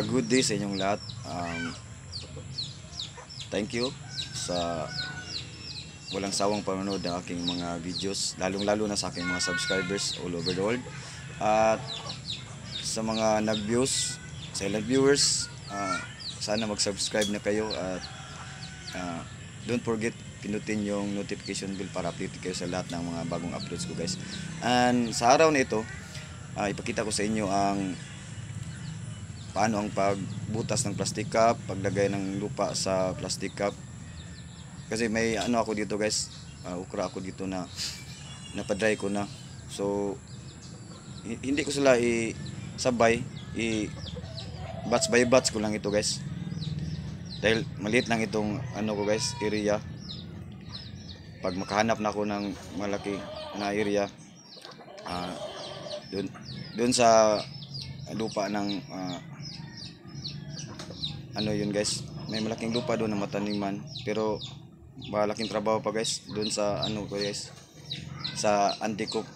a good day sa inyong lahat. Um, thank you sa walang sawang panonood ng aking mga videos, lalong-lalo na sa aking mga subscribers all over the world. At sa mga nag-views, silent viewers, ah, sana mag-subscribe na kayo at ah, don't forget pinutin yung notification bell para update kayo sa lahat ng mga bagong uploads ko guys. And sa araw na ito, ah, ipakita ko sa inyo ang paano ang pagbutas ng plastic cup, paglagay ng lupa sa plastic cup. Kasi may ano ako dito guys, ah, ukra ako dito na napadry ko na. So hi- hindi ko sila i-sabay, i batch by batch ko lang ito guys. Dahil maliit lang itong ano ko guys, area. Pag makahanap na ako ng malaki na area, ah doon doon sa lupa ng ah, ano yun guys may malaking lupa doon na mataniman pero malaking trabaho pa guys doon sa ano ko guys sa antikop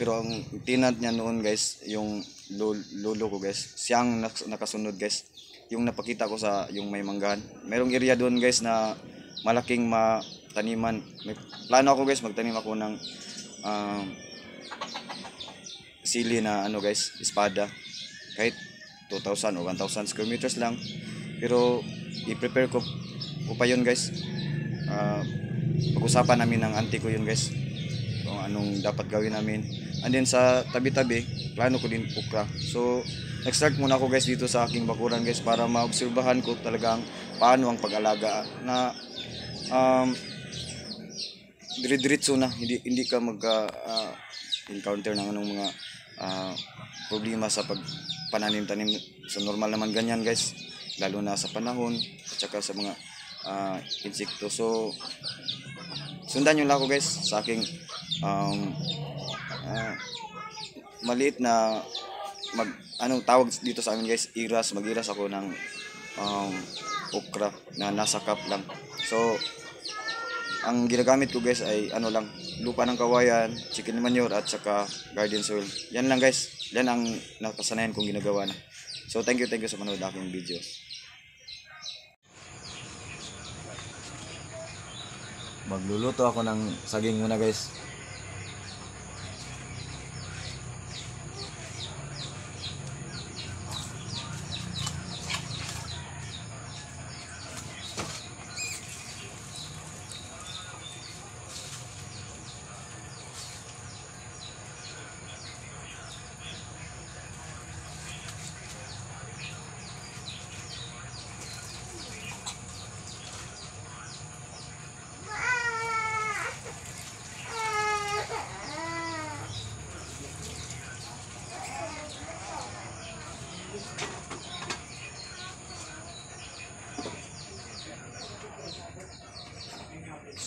pero ang tinant niya noon guys yung lol- lolo ko guys siyang nak- nakasunod guys yung napakita ko sa yung may manggahan merong area doon guys na malaking mataniman. May plano ako guys magtanim ako ng um, sili na ano guys espada. Kahit 2,000 o 1,000 square meters lang pero i-prepare ko, ko pa yun guys. Ah, pag-usapan namin ng auntie ko yun guys. Kung anong dapat gawin namin. And then sa tabi-tabi plano ko din ukra so nag-start muna ako guys dito sa aking bakuran guys para maobserbahan ko talagang paano ang pag-alaga na um, dire-diretso na. Hindi hindi ka mag ah, encounter ng anong mga ah, problema sa pagpananim-tanim. So normal naman ganyan guys lalo na sa panahon at saka sa mga ah, insekto. So sundan nyo lang ako guys sa aking um, ah, maliit na mag anong tawag dito sa amin guys iras. Mag-iras ako ng um, okra na nasa cup lang. So ang ginagamit ko guys ay ano lang lupa ng kawayan chicken manure at saka garden soil. Yan lang guys. Yan ang nakasanayan kong ginagawa na. So thank you thank you sa manood aking video magluluto ako ng saging muna guys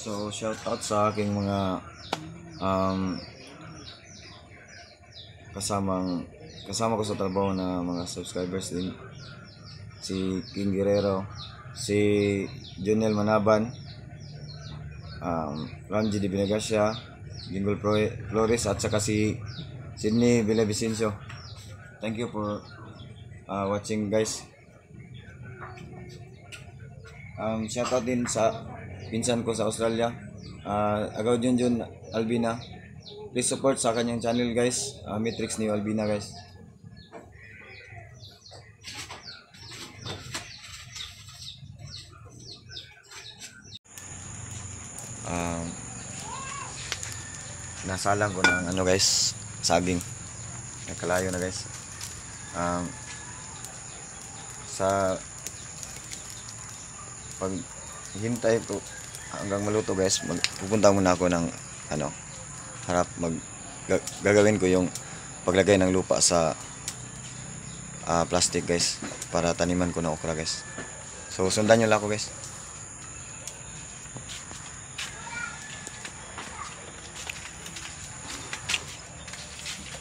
So, shout out sa aking mga um, kasamang kasama ko sa trabaho na mga subscribers din. Si King Guerrero, si Junel Manaban, um, Ramji Di Binagasya, Jingle Flores at saka si Sydney Villavicencio. Thank you for uh, watching guys. Um, shoutout din sa pinsan ko sa Australia. Uh, Agaw Jun Jun Albina. Please support sa kanyang channel guys. Uh, Matrix ni Albina guys. Um, nasalang ko ng ano guys, saging. Nakalayo na guys. Um, sa pag hintay hanggang maluto guys. Mag, pupunta muna ako ng ano harap. Mag ga- gagawin ko yung paglagay ng lupa sa ah, plastic guys para taniman ko ng okra guys. So sundan nyo lang ako guys.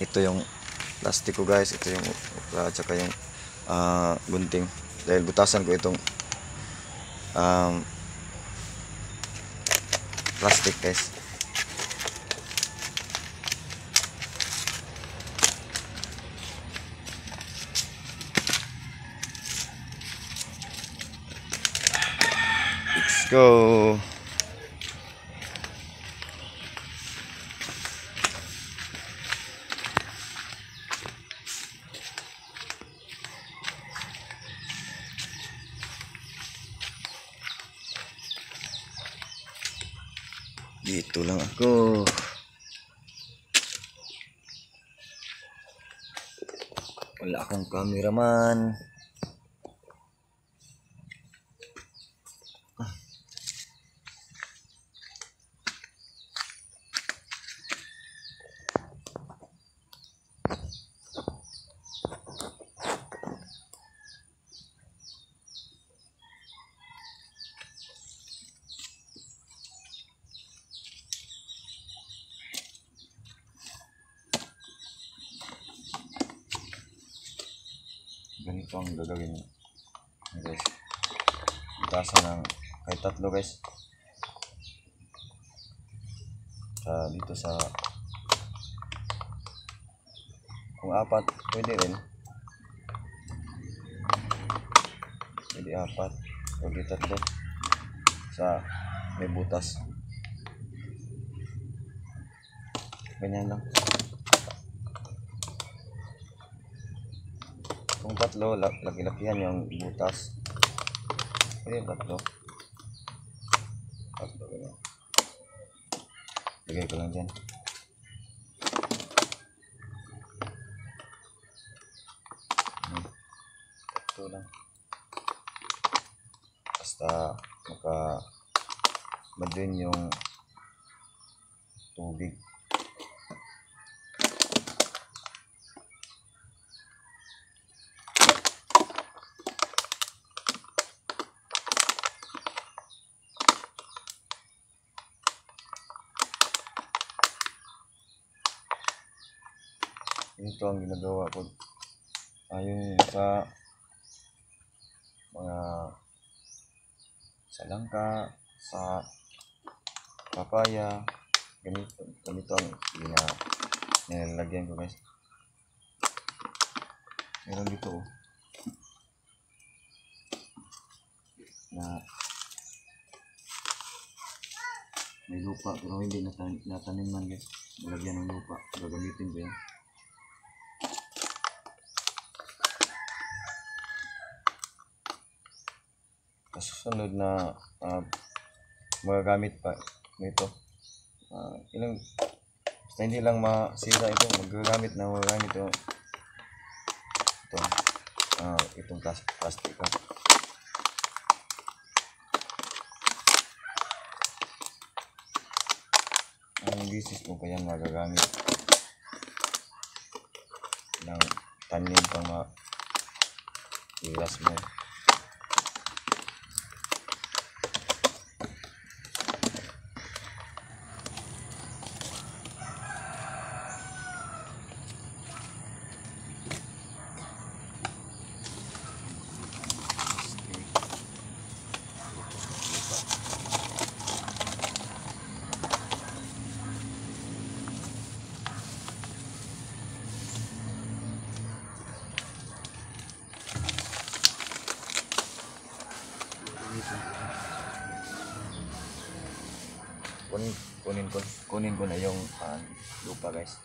Ito yung plastic ko guys. Ito yung okra at yung ah, gunting. Dahil butasan ko itong um, plastic guys let's go. Wala akong cameraman. ganito ang gagawin guys. Itasan ng kahit tatlo guys. Sa dito sa kung apat pwede rin. Pwede apat pwede tatlo. Sa may butas. Ganyan lang Kung tatlo, la- laki-lakihan yung butas. Pwede yung tatlo. Tatlo, ganyan. Lagay ko lang dyan. Hmm. Tatlo lang. Basta maka madrin yung ito ang ginagawa ko. Ayong sa mga sa langka sa papaya ganito ganito ang gina nilalagyan ko guys. Meron dito oh. na may lupa pero hindi natan natanim man guys. Nalagyan ng lupa gagamitin ko yan kasunod na uh, magagamit pa nito. Uh, ilang basta hindi lang masira ito magagamit na magagamit ito. Ito uh, itong plas- plastic ang bisis mo pa yan magagamit ng tanim pang ma iras mo kunin kunin ko na yung ah, lupa guys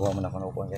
Kuha mo na kung.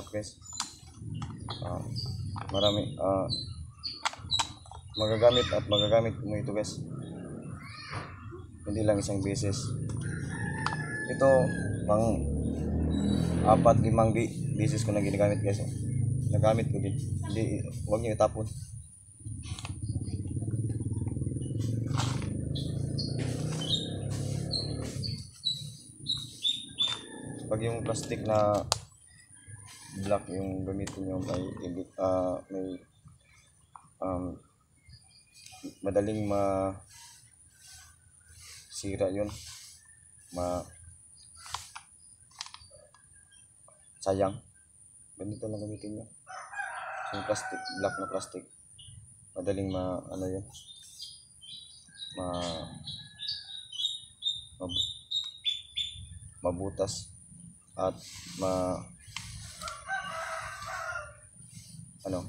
Cup guys. Ah, marami ah magagamit at magagamit mo ito guys. Hindi lang isang beses. Ito pang apat limang beses ko na ginagamit guys. oh. Nagamit ko din. Hindi, huwag niyo itapon. Pag yung plastic na black yung gamitin nyo may ah, may um, madaling ma sira yun. Ma sayang. Ganito lang gamitin nyo. Yung plastic black na plastic. Madaling ma ano yun? Ma mab- mabutas at ma ano?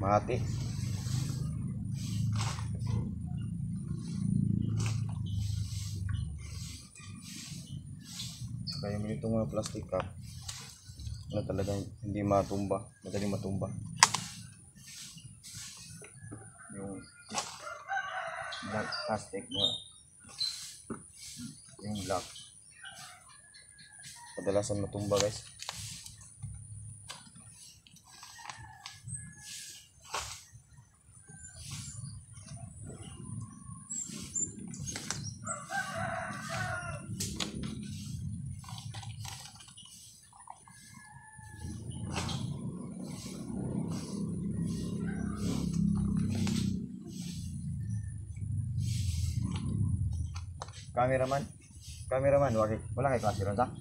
Mahati kaya mo itong mga plastic cup na talagang hindi matumba. Madaling matumba. Yung black plastic na yung black. Kadalasan matumba guys Cameraman. Cameraman, wag wala kay klase ron sa.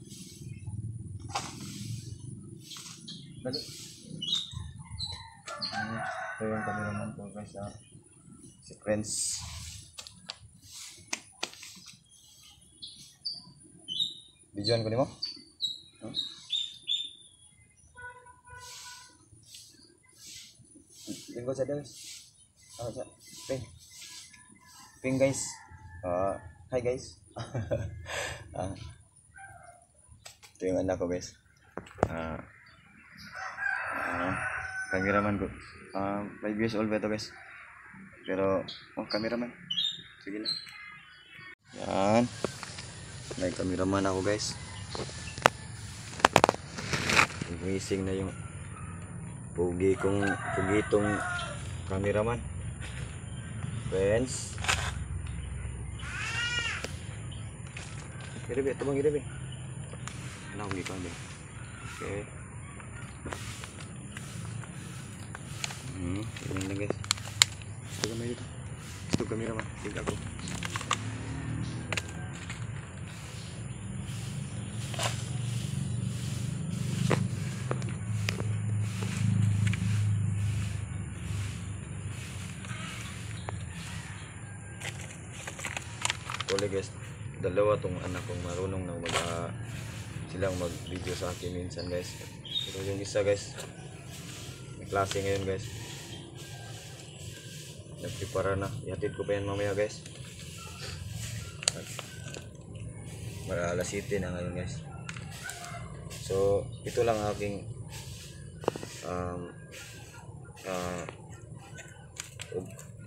Dali. Ito yung cameraman ko guys sa si Prince. Videoan ko nimo? Huh? Lingkod sa guys. Ano sa? Ping. Ping guys. Ah, hi guys. ah. Ito yung anak ko guys. Ah. Ah, cameraman ko. Ah, 5 years old ba ito guys? Pero, oh, cameraman. Sige na. Yan. May cameraman ako guys. Amazing na yung pugi kong pugitong cameraman. Friends. Iribe, tumang iribe. Ano akong gikon ba? Okay. Hmm, yun lang guys. Gusto kami dito. Gusto cameraman. Tingnan ko. Dalawa tong anak kong marunong na mag ah, silang mag-video sa akin minsan guys. Pero yung isa guys, may klase ngayon guys. Nagprepara na. Ihatid ko pa yan mamaya guys. Para alas 7 na ngayon guys. So, ito lang aking um, uh,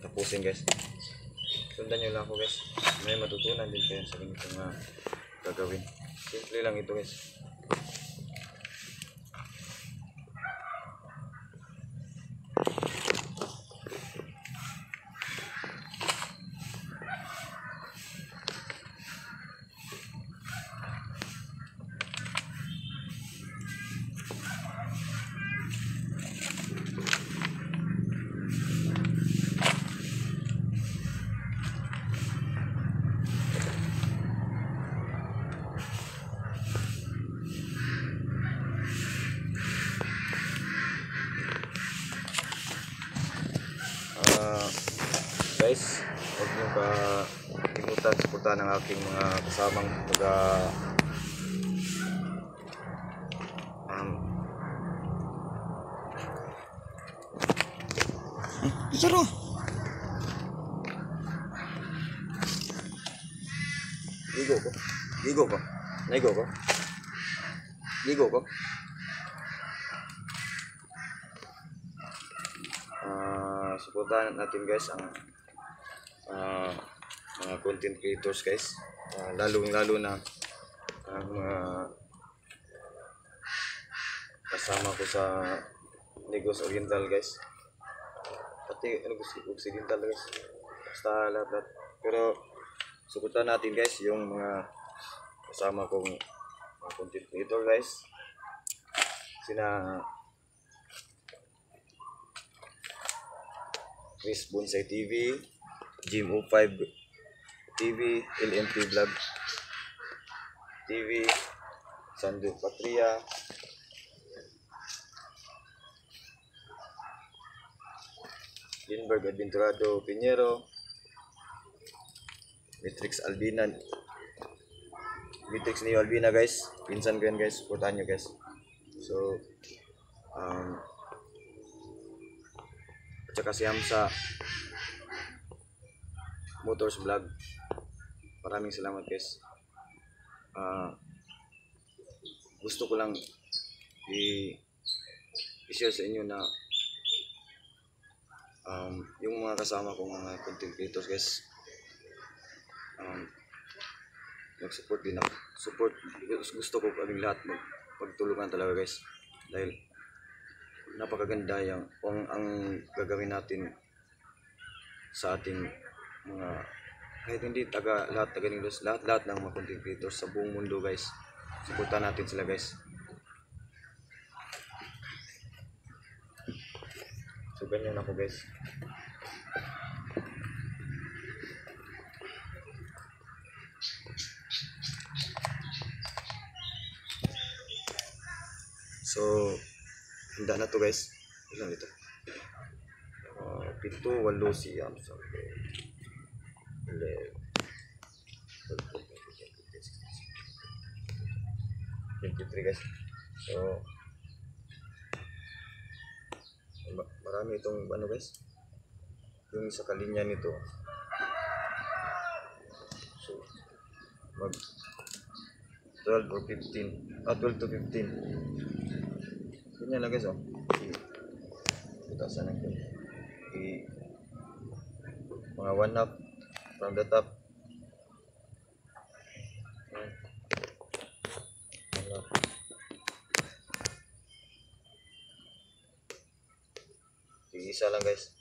tapusin guys. Sundan nyo lang ako guys. May matutunan din kayo sa ganitong uh, gagawin. Simple lang ito guys. Guys, huwag nyo ka limutan suportahan ng aking mga kasamang taga um, Saro! Ligo ko. Ligo ko. Naigo ko. Ligo ko. Ah, suportahan natin guys ang ah, mga content creators guys. Ah, lalong lalo na ang mga kasama ko sa Negos Oriental guys. Pati Negos Occidental guys. Basta lahat, lahat. Pero suportahan natin guys yung mga kasama kong mga content creator guys. Sina Chris Bonsai TV, Jim O5 TV, LMP Vlog TV, Sando Patria, Lindbergh Adventurado Pinheiro, Matrix Albina, Matrix Neo Albina guys, pinsan ko yan guys, supportahan nyo guys. So, um, at saka si Hamsa Motors Vlog. Maraming salamat guys. Ah gusto ko lang i i-share sa inyo na um, yung mga kasama kong mga content guys um, nag-support din ako. Support. Gusto ko kaming lahat mag magtulungan talaga guys. Dahil napakaganda yung ang, ang gagawin natin sa ating mga kahit hindi taga lahat taga Negros lahat lahat ng mga content creators sa buong mundo guys. Suportahan natin sila guys. So ganyan ako guys. So handa na to guys. Ilan ito. Uh, pito walo siyam sampo eleven 23 guys. So, ma- marami itong ano guys. Yung sa kalinya nito. So, mag 12 or 15. Ah, 12 to 15. Ganyan lang guys oh. I- Itasan natin. I mga one up from the top. Yung isa lang guys.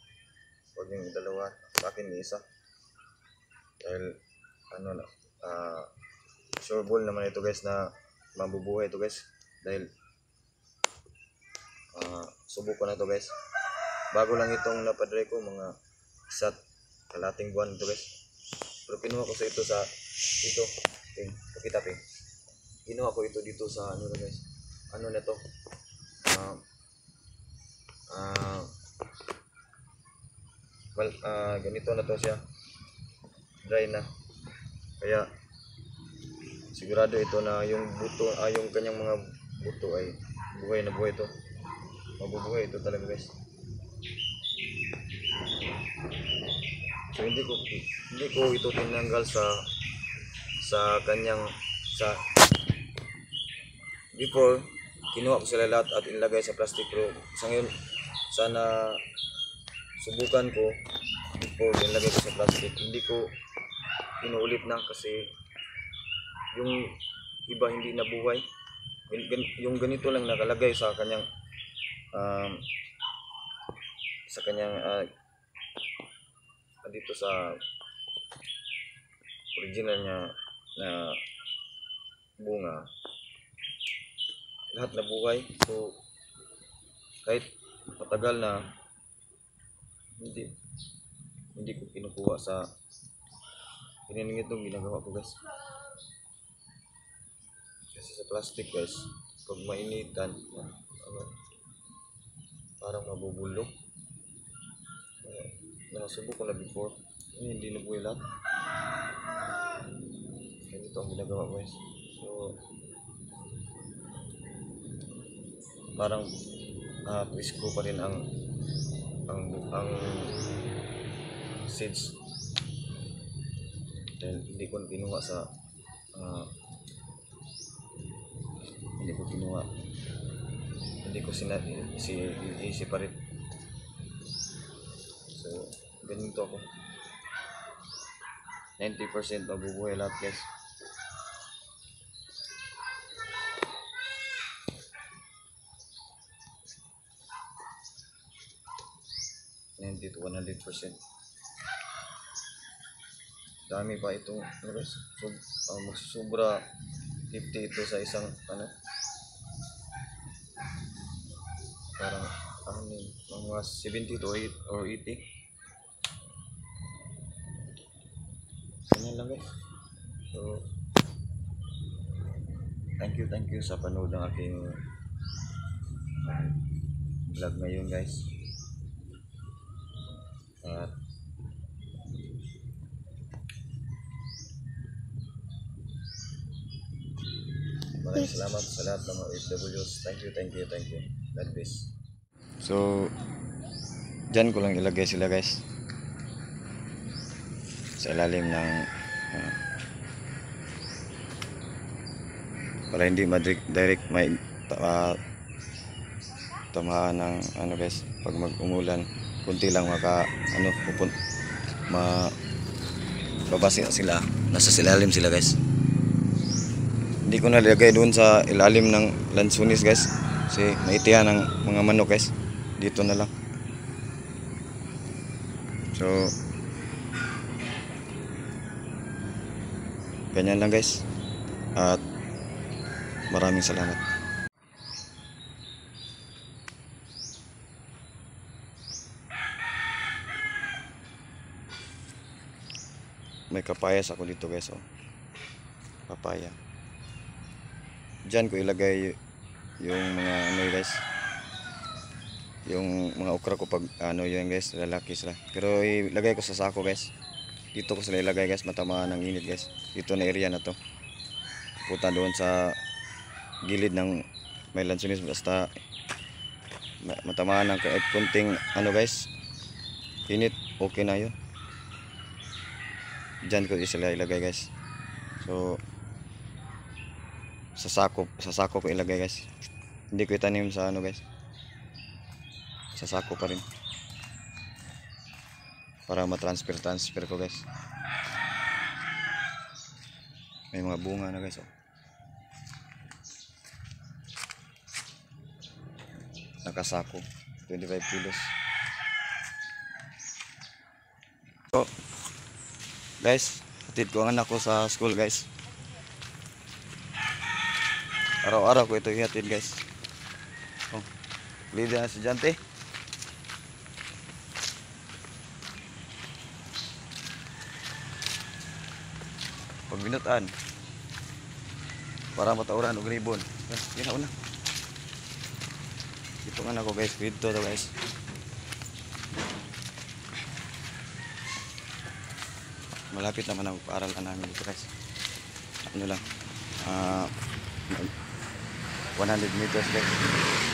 Huwag yung dalawa. Sa akin yung isa. Dahil ano na ah sure ball naman ito guys na mabubuhay ito guys. Dahil ah subok ko na ito guys. Bago lang itong napadre ko mga isa't kalating buwan ito guys. Pero kinuha ko sa ito sa ito. Ping, pakita ping. Kinuha ko ito dito sa ano na guys. Ano na to? Ah ah well, ah, ganito na to siya. Dry na. Kaya sigurado ito na yung buto, ah, yung kanyang mga buto ay buhay na buhay ito. Mabubuhay ito talaga guys. So hindi ko hindi ko ito tinanggal sa sa kanyang sa before kinuha ko sila lahat at inilagay sa plastic pero sa ngayon sana subukan ko before inilagay ko sa plastic. Hindi ko inuulit na kasi yung iba hindi nabuhay. Yung ganito lang nakalagay sa kanyang um, sa kanyang ah, dito sa original niya na bunga. Lahat na buhay. So kahit matagal na hindi hindi ko kinukuha sa kinining itong ginagawa ko guys. Kasi sa plastic guys pag mainitan ano parang mabubulok uh, nakasubok ko na before. Eh, hindi na lahat. Ganito ang ginagawa ko guys. So parang uh, ko pa rin ang ang ang seeds. Dahil hindi ko na kinuha sa ah, hindi ko kinuha. Hindi ko sina si i-separate so ganito ako. 90% mabubuhay lahat guys. 90 to 100 percent. Dami pa itong ano guys, sub, uh, magsusubra 50 ito sa isang ano parang ano mga 70 to 8 or 80 ganyan lang guys so thank you thank you sa panood ng aking uh, vlog ngayon guys at maraming salamat sa lahat ng mga OFWs. Thank you, thank you, thank you. God bless. So, dyan ko lang ilagay sila guys. Sa ilalim ng ah, para hindi ma-direct direct may uh, tamahan ng ano guys pag mag-umulan kunti lang maka ano pupun ma babasi sila nasa ilalim sila guys. Hindi ko nalagay doon sa ilalim ng lansunis guys kasi maitihan ng mga manok guys dito na lang. So ganyan lang guys. At maraming salamat. May kapayas ako dito guys oh. papaya. Diyan ko ilagay yung mga ano guys yung mga okra ko pag ano yun guys lalaki sila. Pero ilagay ko sa sako guys dito ko sila ilagay guys. Matamaan ng init guys. Dito na area na to. Puta doon sa gilid ng may lansones basta ma- matamaan ng kahit kunting ano guys init okay na yun. Dyan ko sila ilagay guys. So sa sako sa sako ko ilagay guys. Hindi ko itanim sa ano guys. Sa sako pa rin para matransfer transfer ko guys. May mga bunga na guys oh. nakasako. 25 kilos. So guys hatid ko ang anak sa school guys. Araw-araw ko ito ihatid guys. Oh lider na estudyante pagbinutan para matauran og ribbon eh, yun na una. Ito nga na ko guys. Dito to guys. Malapit naman ang paaral namin dito guys. Ano lang. Ah 100 meters guys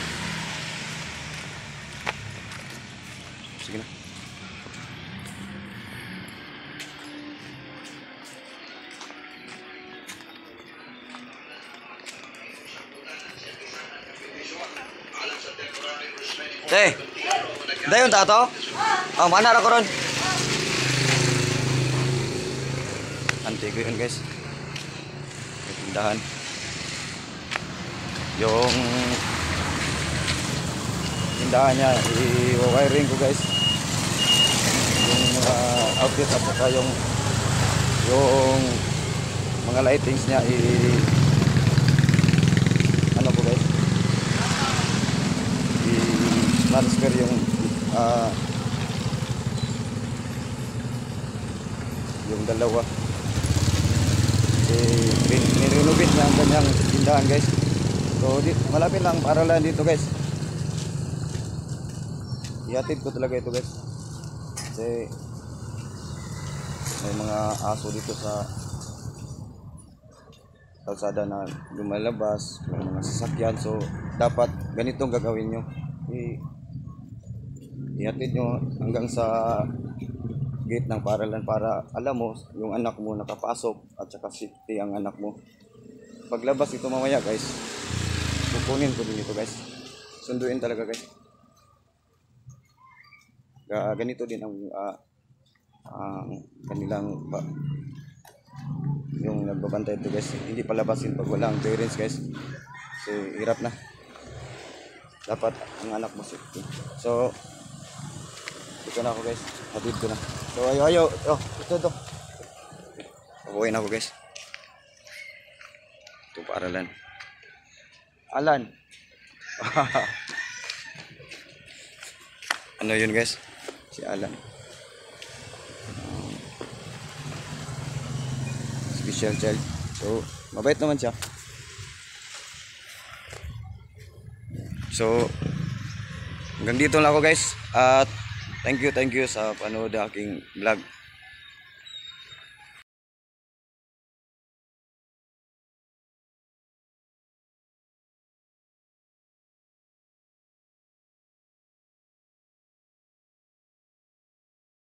dayon tato? Oh, mana ra ko ron? Antigo yun guys. Tindahan. Yung tindahan niya, i-wiring ko guys. Yung mga outfit at saka yung yung mga lightings niya i ano po guys i-transfer yung ah yung dalawa eh nirenovate niya ang kanyang tindahan guys so di, malapit lang paralan dito guys ihatid ko talaga ito guys kasi may mga aso dito sa kalsada na lumalabas, may mga sasakyan. So, dapat ganitong gagawin nyo. I ihatid nyo hanggang sa gate ng paralan para alam mo yung anak mo nakapasok at saka safety ang anak mo. Paglabas ito mamaya guys, kukunin ko din ito guys. Sunduin talaga guys. Ga- ganito din ang ah, ang kanilang ba, yung nagbabantay ito guys hindi palabasin pag walang clearance guys so hirap na dapat ang anak mo safety so ito na ako guys. Hatid ko na. So ayo ayo. Oh ito Pabuhay na ako guys. Ito paaralan Alan. Ano yun guys? Si Alan. Special child. So, mabait naman siya. So, hanggang dito lang ako guys. At thank you, thank you sa panood ng aking vlog.